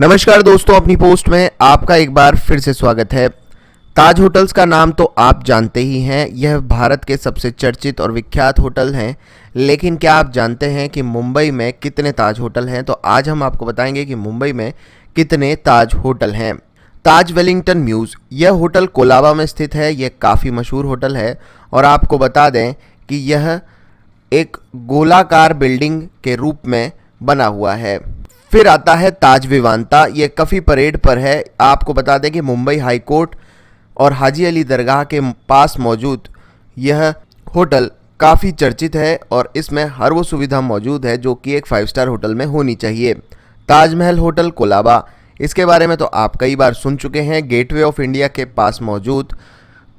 नमस्कार दोस्तों, अपनी पोस्ट में आपका एक बार फिर से स्वागत है। ताज होटल्स का नाम तो आप जानते ही हैं, यह भारत के सबसे चर्चित और विख्यात होटल हैं। लेकिन क्या आप जानते हैं कि मुंबई में कितने ताज होटल हैं? तो आज हम आपको बताएँगे कि मुंबई में कितने ताज होटल हैं। ताज वेलिंगटन म्यूज़, यह होटल कोलाबा में स्थित है, यह काफ़ी मशहूर होटल है। और आपको बता दें कि यह एक गोलाकार बिल्डिंग के रूप में बना हुआ है। फिर आता है ताज विवानता। ये कफ़ी परेड पर है। आपको बता दें कि मुंबई हाई कोर्ट और हाजी अली दरगाह के पास मौजूद यह होटल काफ़ी चर्चित है और इसमें हर वो सुविधा मौजूद है जो कि एक फाइव स्टार होटल में होनी चाहिए। ताजमहल होटल कोलाबा। इसके बारे में तो आप कई बार सुन चुके हैं। गेटवे ऑफ़ इंडिया के पास मौजूद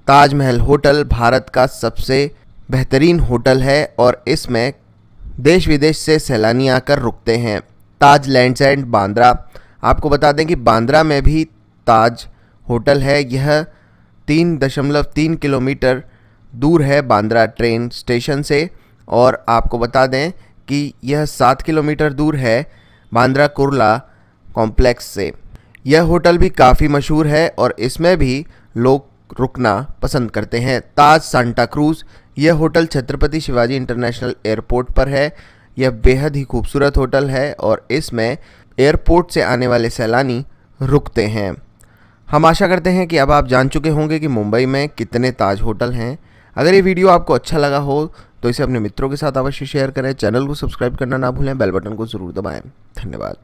ताजमहल होटल भारत का सबसे बेहतरीन होटल है और इसमें देश विदेश से सैलानी आकर रुकते हैं। Taj lands end Bandra. आपको बता दें कि बांद्रा में भी ताज होटल है। यह तीन दशमलव तीन किलोमीटर दूर है बांद्रा ट्रेन स्टेशन से। और आपको बता दें कि यह सात किलोमीटर दूर है बांद्रा कुरला कॉम्प्लेक्स से। यह होटल भी काफ़ी मशहूर है और इसमें भी लोग रुकना पसंद करते हैं। ताज सांता क्रूज़, यह hotel Chhatrapati Shivaji international airport पर है। यह बेहद ही खूबसूरत होटल है और इसमें एयरपोर्ट से आने वाले सैलानी रुकते हैं। हम आशा करते हैं कि अब आप जान चुके होंगे कि मुंबई में कितने ताज होटल हैं। अगर ये वीडियो आपको अच्छा लगा हो तो इसे अपने मित्रों के साथ अवश्य शेयर करें, चैनल को सब्सक्राइब करना ना भूलें, बेल बटन को ज़रूर दबाएँ। धन्यवाद।